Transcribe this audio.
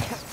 Yeah.